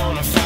on a